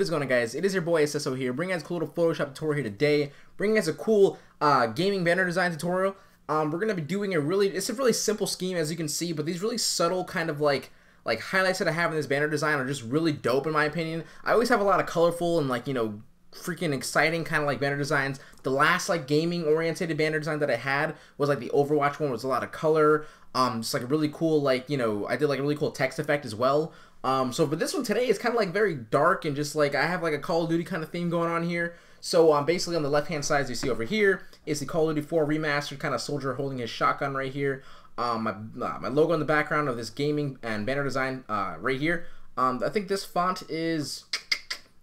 what is going on guys? It is your boy Seso here, bringing us a cool little Photoshop tutorial here today, bringing us a cool uh, gaming banner design tutorial. Um, we're going to be doing a really, it's a really simple scheme as you can see, but these really subtle kind of like, like highlights that I have in this banner design are just really dope in my opinion. I always have a lot of colorful and like, you know, freaking exciting kind of like banner designs. The last like gaming oriented banner design that I had was like the Overwatch one was a lot of color. Um, just like a really cool like, you know, I did like a really cool text effect as well. Um, so for this one today, it's kind of like very dark and just like I have like a Call of Duty kind of theme going on here. So um, basically on the left hand side, as you see over here, is the Call of Duty 4 remastered kind of soldier holding his shotgun right here. Um, my, uh, my logo in the background of this gaming and banner design uh, right here. Um, I think this font is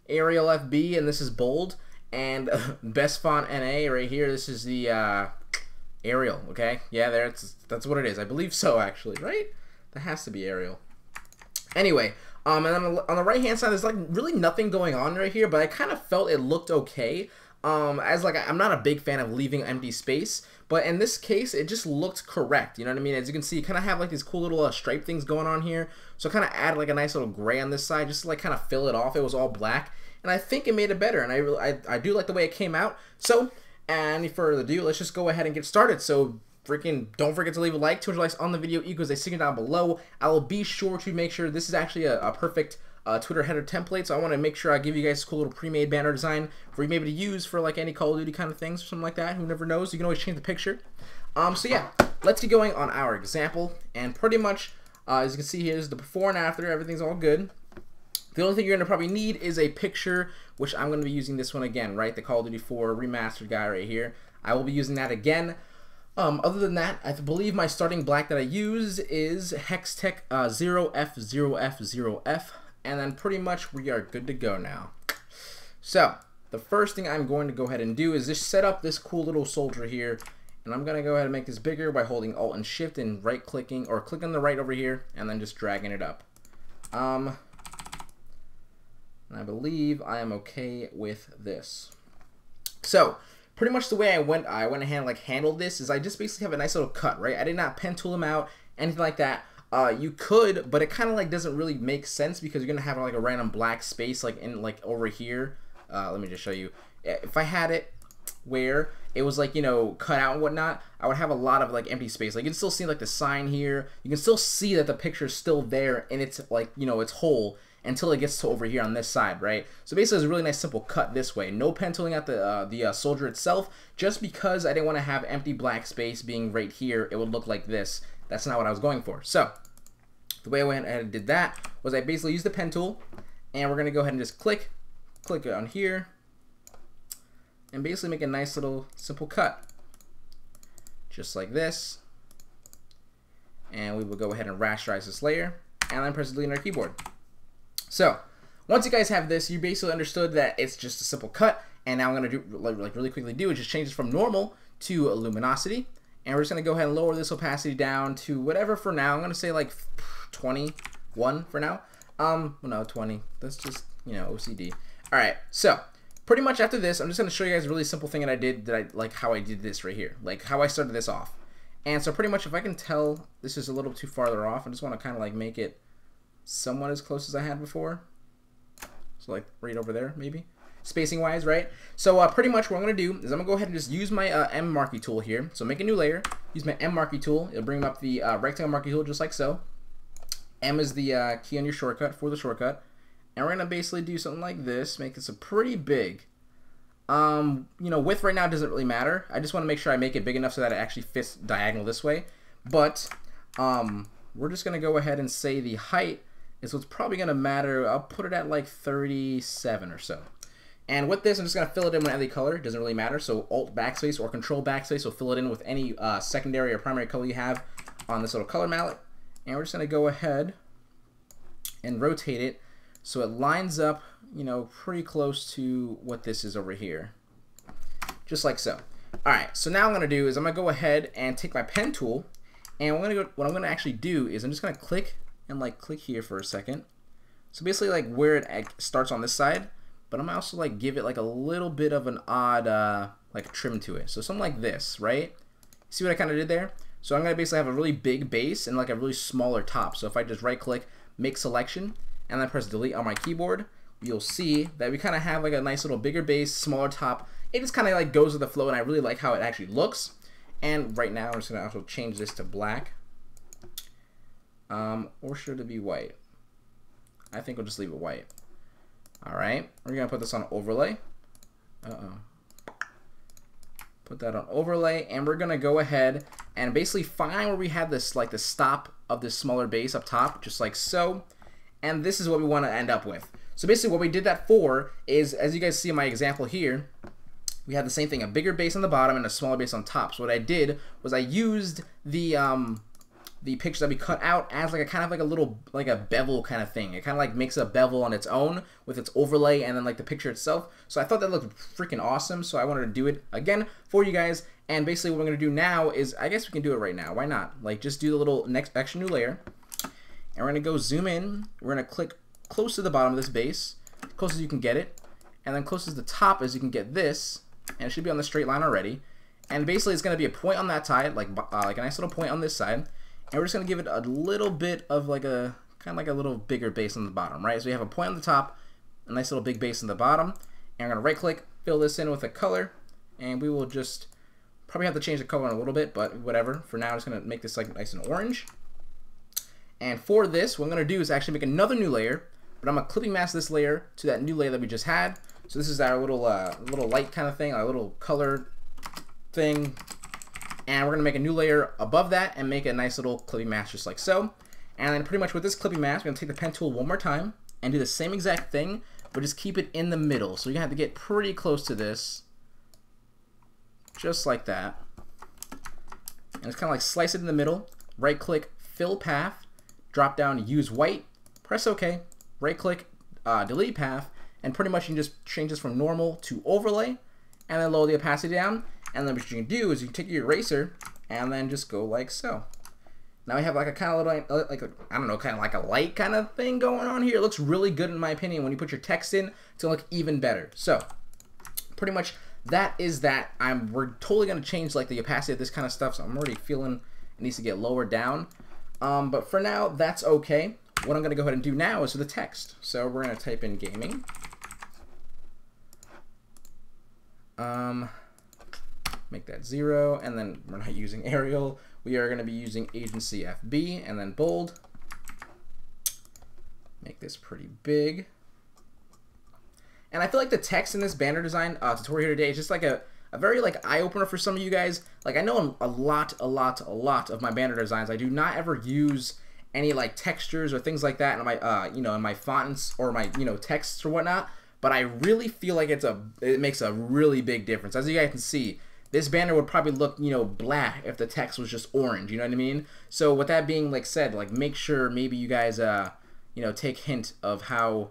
Arial FB and this is bold. And best font NA right here, this is the uh, Arial, okay? Yeah, there, it's, that's what it is. I believe so, actually, right? That has to be Arial. Anyway, um, and then on the right hand side, there's like really nothing going on right here, but I kind of felt it looked okay. Um, as like I'm not a big fan of leaving empty space, but in this case, it just looked correct. You know what I mean? As you can see, kind of have like these cool little uh, stripe things going on here. So kind of add like a nice little gray on this side, just to like kind of fill it off. It was all black, and I think it made it better. And I I, I do like the way it came out. So, any further ado, let's just go ahead and get started. So freaking don't forget to leave a like 200 likes on the video equals a signal down below i will be sure to make sure this is actually a, a perfect uh, twitter header template so i want to make sure i give you guys a cool little pre-made banner design for you maybe to use for like any call of duty kind of things or something like that who never knows you can always change the picture um so yeah let's get going on our example and pretty much uh, as you can see here is the before and after everything's all good the only thing you're to probably need is a picture, which I'm going to be using this one again, right? The Call of Duty 4 remastered guy right here. I will be using that again. Um, other than that, I believe my starting black that I use is Hextech uh, 0F0F0F, and then pretty much we are good to go now. So, the first thing I'm going to go ahead and do is just set up this cool little soldier here, and I'm going to go ahead and make this bigger by holding Alt and Shift and right-clicking, or click on the right over here, and then just dragging it up. Um, and I believe I am okay with this. So, pretty much the way I went I went ahead and like handled this is I just basically have a nice little cut, right? I did not pen tool them out, anything like that. Uh, you could, but it kind of like doesn't really make sense because you're gonna have like a random black space like in like over here. Uh, let me just show you. If I had it where it was like you know cut out and whatnot, I would have a lot of like empty space. Like you can still see like the sign here. You can still see that the picture is still there and it's like you know it's whole until it gets to over here on this side, right? So basically, it's a really nice simple cut this way. No pen tooling at the uh, the uh, soldier itself, just because I didn't want to have empty black space being right here. It would look like this. That's not what I was going for. So the way I went ahead and did that was I basically used the pen tool, and we're gonna go ahead and just click, click on here, and basically make a nice little simple cut, just like this. And we will go ahead and rasterize this layer, and then press delete on our keyboard. So, once you guys have this, you basically understood that it's just a simple cut, and now I'm going to do, like, like really quickly do is just change this from normal to luminosity, and we're just going to go ahead and lower this opacity down to whatever for now. I'm going to say like 21 for now. Um, well, no, 20. That's just, you know, OCD. All right, so pretty much after this, I'm just going to show you guys a really simple thing that I did, that I like how I did this right here, like how I started this off. And so pretty much if I can tell this is a little too farther off, I just want to kind of like make it somewhat as close as I had before. So like right over there, maybe. Spacing wise, right? So uh, pretty much what I'm to do is I'm to go ahead and just use my uh, M marquee tool here. So make a new layer, use my M marquee tool. It'll bring up the uh, rectangle marquee tool just like so. M is the uh, key on your shortcut for the shortcut. And we're to basically do something like this, make this a pretty big. Um, you know, width right now doesn't really matter. I just want to make sure I make it big enough so that it actually fits diagonal this way. But um, we're just to go ahead and say the height is what's probably going to matter. I'll put it at like 37 or so. And with this, I'm just going to fill it in with any color. It doesn't really matter. So Alt backspace or Control backspace will fill it in with any uh, secondary or primary color you have on this little color mallet. And we're just going to go ahead and rotate it so it lines up, you know, pretty close to what this is over here. Just like so. Alright, so now I'm going to do is I'm going to go ahead and take my pen tool and what I'm going to actually do is I'm just going to click and like click here for a second. So basically like where it starts on this side, but I'm also like give it like a little bit of an odd uh, like trim to it. So something like this, right? See what I kind of did there? So I'm gonna basically have a really big base and like a really smaller top. So if I just right click, make selection, and then press delete on my keyboard, you'll see that we kind of have like a nice little bigger base, smaller top. It just kind of like goes with the flow and I really like how it actually looks. And right now I'm just to also change this to black. Um, or should it be white? I think we'll just leave it white. Alright, we're going to put this on overlay. Uh-oh. Put that on overlay, and we're to go ahead and basically find where we have this, like the stop of this smaller base up top, just like so. And this is what we want to end up with. So basically what we did that for is, as you guys see in my example here, we had the same thing, a bigger base on the bottom and a smaller base on top. So what I did was I used the um, the picture that we cut out as like a kind of like a little like a bevel kind of thing. It kind of like makes a bevel on its own with its overlay and then like the picture itself. So I thought that looked freaking awesome. So I wanted to do it again for you guys. And basically what we're gonna do now is I guess we can do it right now. Why not? Like just do the little next extra new layer. And we're gonna go zoom in. We're gonna click close to the bottom of this base, close as you can get it, and then close as the top as you can get this, and it should be on the straight line already. And basically it's to be a point on that side, like uh, like a nice little point on this side, and we're just going to give it a little bit of like a, kind of like a little bigger base on the bottom, right? So we have a point on the top, a nice little big base on the bottom, and I'm going to right click, fill this in with a color, and we will just, probably have to change the color in a little bit, but whatever. For now, I'm just going to make this like nice and orange. And for this, what I'm going to do is actually make another new layer, but I'm going to clipping mask this layer to that new layer that we just had. So this is our little uh, little light kind of thing, our little color thing. And we're going to make a new layer above that and make a nice little clipping mask just like so. And then pretty much with this clipping mask, we're going to take the pen tool one more time and do the same exact thing, but just keep it in the middle. So you're going to have to get pretty close to this, just like that. And it's kind of like slice it in the middle, right click, fill path, drop down, use white, press OK, right click, uh, delete path, and pretty much you can just change this from normal to overlay, and then lower the opacity down, and then what you can do is you can take your eraser, and then just go like so. Now we have like a kind of little, like a, I don't know, kind of like a light kind of thing going on here. It looks really good in my opinion. When you put your text in, it's gonna look even better. So, pretty much that is that. I'm we're totally gonna change like the opacity of this kind of stuff. So I'm already feeling it needs to get lower down. Um, but for now, that's okay. What I'm gonna go ahead and do now is for the text. So we're gonna type in gaming. Um, make that zero, and then we're not using Arial. We are going to be using Agency FB, and then bold. Make this pretty big. And I feel like the text in this banner design uh, tutorial today is just like a, a very like eye-opener for some of you guys. Like I know a lot, a lot, a lot of my banner designs, I do not ever use any like textures or things like that in my, uh, you know, in my fonts or my, you know, texts or whatnot but I really feel like it's a it makes a really big difference. As you guys can see, this banner would probably look, you know, black if the text was just orange, you know what I mean? So with that being like said, like make sure maybe you guys uh, you know, take hint of how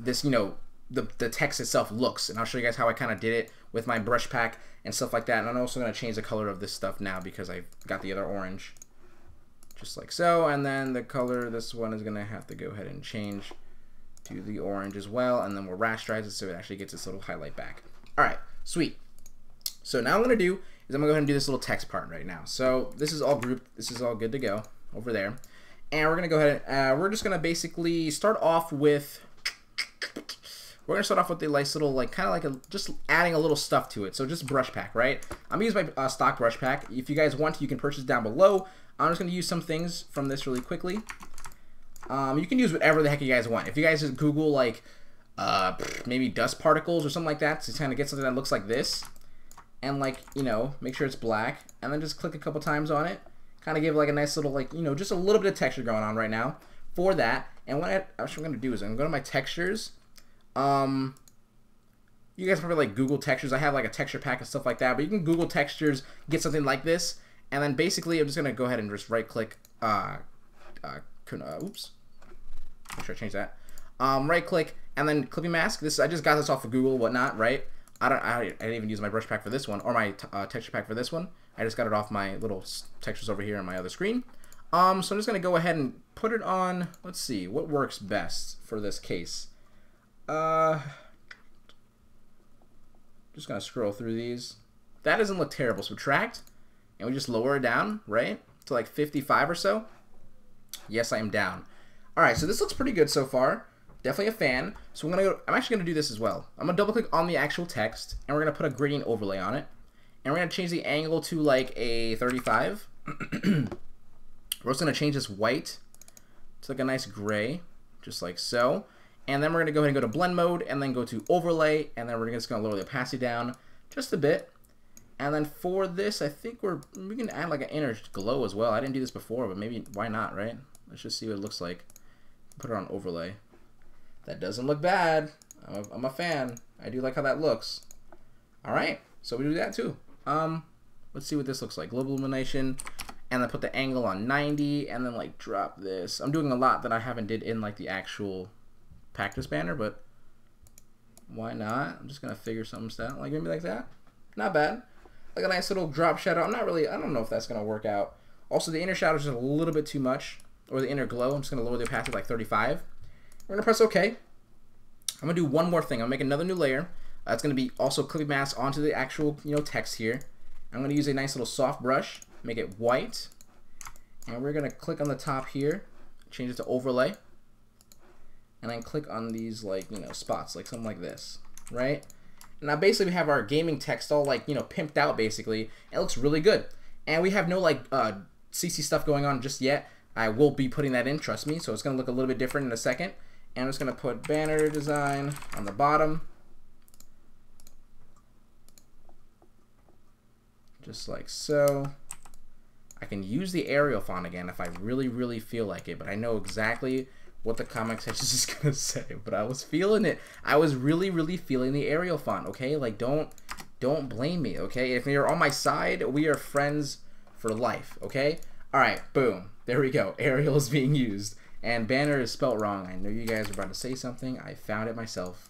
this, you know, the the text itself looks, and I'll show you guys how I kind of did it with my brush pack and stuff like that. And I'm also going to change the color of this stuff now because I got the other orange just like so, and then the color this one is going to have to go ahead and change to the orange as well, and then we'll rasterize it so it actually gets this little highlight back. All right, sweet. So now I'm to do is I'm to go ahead and do this little text part right now. So this is all grouped. This is all good to go over there. And we're to go ahead and uh, we're just to basically start off with we're gonna start off with the nice little like kind of like a just adding a little stuff to it so just brush pack right i'm gonna use my uh, stock brush pack if you guys want you can purchase down below i'm just gonna use some things from this really quickly um, you can use whatever the heck you guys want. If you guys just Google like uh, maybe dust particles or something like that to kind of get something that looks like this, and like you know make sure it's black, and then just click a couple times on it, kind of give like a nice little like you know just a little bit of texture going on right now for that. And what, I, what I'm gonna do is I'm gonna go to my textures. Um, you guys probably like Google textures. I have like a texture pack and stuff like that, but you can Google textures, get something like this, and then basically I'm just gonna go ahead and just right click. Uh, uh, uh, oops. Make sure I change that. Um, right click and then clipping mask. This I just got this off of Google, whatnot, right? I don't. I, I didn't even use my brush pack for this one or my uh, texture pack for this one. I just got it off my little textures over here on my other screen. Um, so I'm just gonna go ahead and put it on. Let's see what works best for this case. Uh, just gonna scroll through these. That doesn't look terrible. Subtract, and we just lower it down, right, to like 55 or so. Yes, I am down. All right, so this looks pretty good so far. Definitely a fan. So we're gonna go, I'm actually gonna do this as well. I'm gonna double click on the actual text and we're gonna put a gradient overlay on it. And we're gonna change the angle to like a 35. we're also gonna change this white to like a nice gray, just like so. And then we're gonna go ahead and go to blend mode and then go to overlay and then we're just gonna lower the opacity down just a bit. And then for this, I think we're we can add like an inner glow as well. I didn't do this before, but maybe why not, right? Let's just see what it looks like. Put it on overlay. That doesn't look bad. I'm a, I'm a fan. I do like how that looks. All right, so we do that too. Um, let's see what this looks like. Global illumination, and then put the angle on 90, and then like drop this. I'm doing a lot that I haven't did in like the actual practice banner, but why not? I'm just gonna figure something out, like maybe like that. Not bad. Like a nice little drop shadow. I'm not really. I don't know if that's gonna work out. Also, the inner shadow is a little bit too much, or the inner glow. I'm just gonna lower the opacity like 35. We're gonna press OK. I'm gonna do one more thing. I'm gonna make another new layer. Uh, it's gonna be also clipping mask onto the actual you know text here. I'm gonna use a nice little soft brush, make it white, and we're gonna click on the top here, change it to overlay, and then click on these like you know spots, like something like this, right? Now basically we have our gaming text all like you know pimped out basically. It looks really good, and we have no like uh, CC stuff going on just yet. I will be putting that in, trust me. So it's gonna look a little bit different in a second. And I'm just gonna put banner design on the bottom. Just like so. I can use the Arial font again if I really, really feel like it, but I know exactly what the comic section is gonna say. But I was feeling it. I was really, really feeling the Arial font. Okay, like don't, don't blame me. Okay, if you're on my side, we are friends for life. Okay. All right. Boom. There we go. Arial is being used. And banner is spelt wrong. I know you guys are about to say something. I found it myself.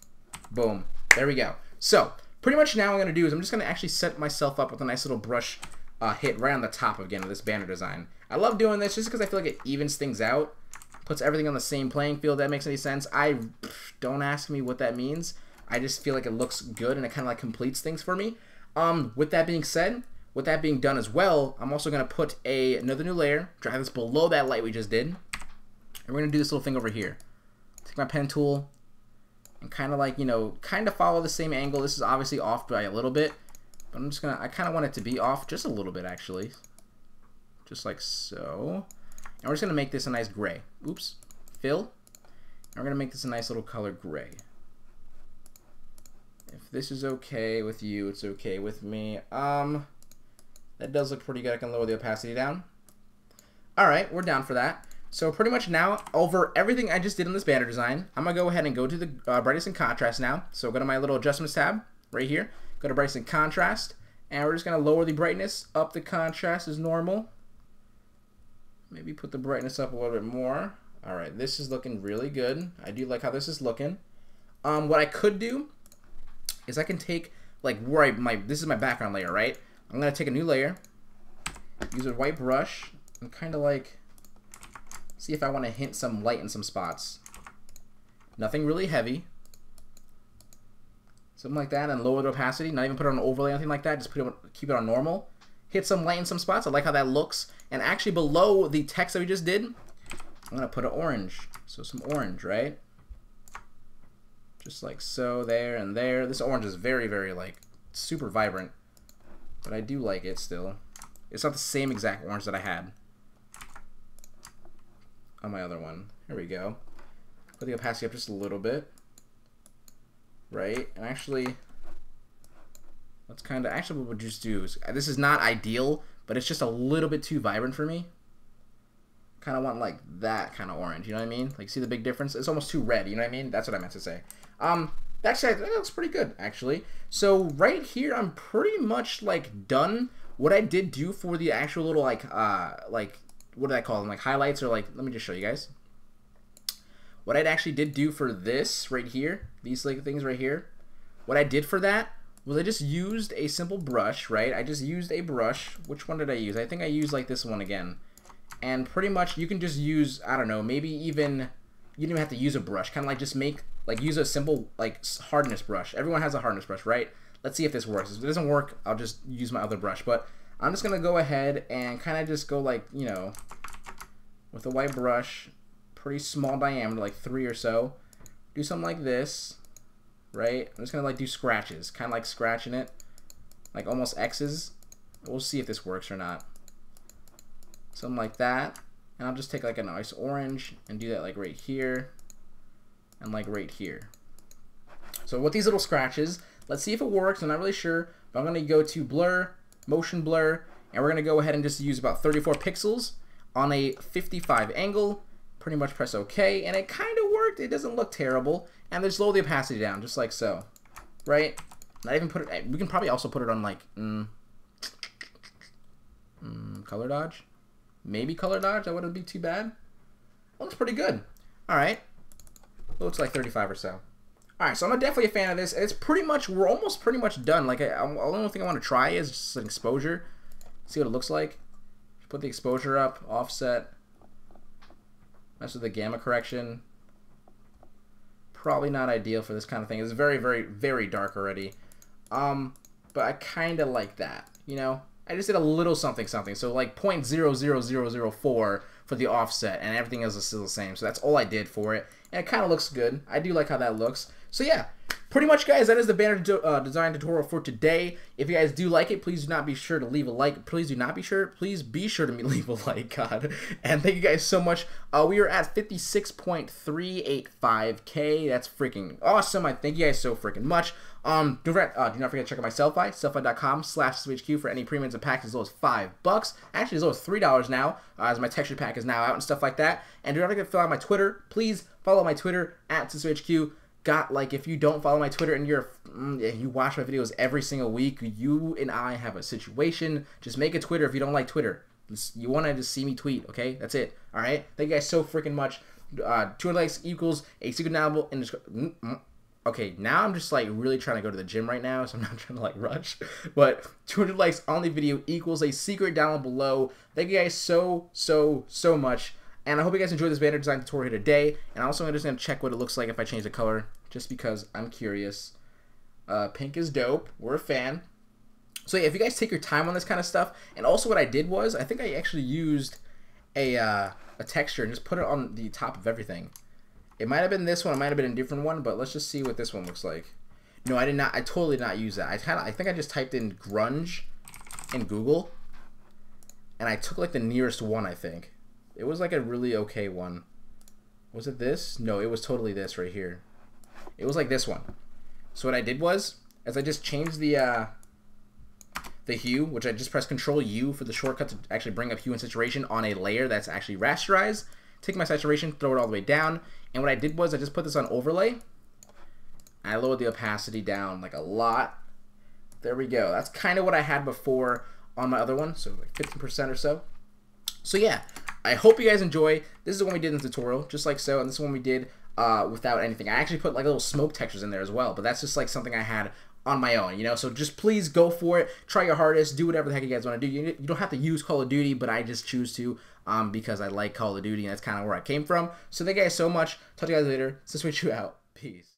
Boom. There we go. So, pretty much now I'm going to do is I'm just going to actually set myself up with a nice little brush uh, hit right on the top again of this banner design. I love doing this just because I feel like it evens things out. Puts everything on the same playing field. That makes any sense. I Don't ask me what that means. I just feel like it looks good and it kind of like completes things for me. Um, with that being said, with that being done as well, I'm also going to put a another new layer, drag this below that light we just did, and we're going to do this little thing over here. Take my pen tool and kind of like, you know, kind of follow the same angle. This is obviously off by a little bit, but I'm just going to, I kind of want it to be off just a little bit actually. Just like so. And we're just going to make this a nice gray. Oops. Fill. And we're going to make this a nice little color gray. If this is okay with you, it's okay with me. Um, that does look pretty good. I can lower the opacity down. All right, we're down for that. So pretty much now, over everything I just did in this banner design, I'm going to go ahead and go to the uh, brightness and contrast now. So go to my little adjustments tab right here. Go to brightness and contrast. And we're just going to lower the brightness, up the contrast as normal. Maybe put the brightness up a little bit more. All right, this is looking really good. I do like how this is looking. Um, what I could do is I can take, like, where I, my, this is my background layer, right? I'm to take a new layer, use a white brush, and kind of like see if I want to hint some light in some spots. Nothing really heavy. Something like that, and lower the opacity. Not even put it on an overlay or anything like that. Just put it, keep it on normal. Hit some light in some spots. I like how that looks. And actually below the text that we just did, I'm going to put an orange. So some orange, right? Just like so, there and there. This orange is very, very, like, super vibrant. But I do like it still. It's not the same exact orange that I had on my other one. Here we go. Put the opacity up just a little bit. Right? And actually, let's kind of, actually what we'll just do is, this is not ideal, but it's just a little bit too vibrant for me. Kind of want like that kind of orange, you know what I mean? Like see the big difference? It's almost too red, you know what I mean? That's what I meant to say. Um, Actually, that looks pretty good, actually. So right here, I'm pretty much, like, done. What I did do for the actual little, like, uh, like, what do I call them? Like, highlights or, like, let me just show you guys. What I actually did do for this right here, these, like, things right here, what I did for that was I just used a simple brush, right? I just used a brush. Which one did I use? I think I used, like, this one again. And pretty much you can just use, I don't know, maybe even, you don't even have to use a brush. Kind of like just make like use a simple like hardness brush. Everyone has a hardness brush, right? Let's see if this works. If it doesn't work, I'll just use my other brush. But I'm just gonna go ahead and kind of just go like you know with a white brush, pretty small diameter, like three or so. do something like this, right? I'm just gonna like do scratches, kind of like scratching it, like almost X's. We'll see if this works or not. Something like that. And I'll just take like a nice orange and do that like right here and like right here. So with these little scratches, let's see if it works. I'm not really sure, but I'm going to go to blur, motion blur, and we're going to go ahead and just use about 34 pixels on a 55 angle. Pretty much press OK, and it kind of worked. It doesn't look terrible. And just slow the opacity down, just like so. Right? Not even put it, we can probably also put it on like, mm, mm, color dodge. Maybe color dodge, that wouldn't be too bad. Looks pretty good. All right. Looks like 35 or so. All right, so I'm definitely a fan of this. It's pretty much, we're almost pretty much done. Like, I, the only thing I want to try is just an exposure. See what it looks like. Put the exposure up, offset. Mess with the gamma correction. Probably not ideal for this kind of thing. It's very, very, very dark already. Um, but I kind of like that, you know? I just did a little something something. So like 0.00004 for the offset and everything else is still the same. So that's all I did for it. And it kind of looks good. I do like how that looks. So yeah, pretty much guys, that is the banner uh, design tutorial for today. If you guys do like it, please do not be sure to leave a like. Please do not be sure. Please be sure to leave a like, God. And thank you guys so much. Uh, we are at 56.385k. That's freaking awesome. I thank you guys so freaking much. Um, do, uh, do not forget to check out my Sellfy, sellfy.com slash SesOHQ for any premiums and packs as low as five bucks. Actually, as low as three dollars now, uh, as my texture pack is now out and stuff like that. And do not forget to fill out my Twitter. Please follow my Twitter at SesOHQ. Got like if you don't follow my Twitter and you're mm, you watch my videos every single week, you and I have a situation. Just make a Twitter if you don't like Twitter. You want to just see me tweet, okay? That's it. All right. Thank you guys so freaking much. Uh, 200 likes equals a secret novel the mm, mm okay, now I'm just like really trying to go to the gym right now, so I'm not trying to like rush. But 200 likes on the video equals a secret down below. Thank you guys so, so, so much. And I hope you guys enjoyed this banner design tutorial today. And also I'm just going to check what it looks like if I change the color, just because I'm curious. Uh, pink is dope. We're a fan. So yeah, if you guys take your time on this kind of stuff, and also what I did was, I think I actually used a, uh, a texture and just put it on the top of everything. It might have been this one. It might have been a different one, but let's just see what this one looks like. No, I did not. I totally did not use that. I kind of. I think I just typed in grunge in Google, and I took like the nearest one. I think it was like a really okay one. Was it this? No, it was totally this right here. It was like this one. So what I did was, as I just changed the uh, the hue, which I just pressed Control U for the shortcut to actually bring up hue and saturation on a layer that's actually rasterized. Take my saturation, throw it all the way down, and what I did was I just put this on overlay. I lowered the opacity down like a lot. There we go. That's kind of what I had before on my other one, so like 15% or so. So yeah, I hope you guys enjoy. This is the one we did in the tutorial, just like so, and this one we did uh, without anything. I actually put like little smoke textures in there as well, but that's just like something I had on my own, you know. So just please go for it. Try your hardest. Do whatever the heck you guys want to do. You, you don't have to use Call of Duty, but I just choose to um, because I like Call of Duty and that's kind of where I came from. So thank you guys so much. Talk to you guys later. So switch you out. Peace.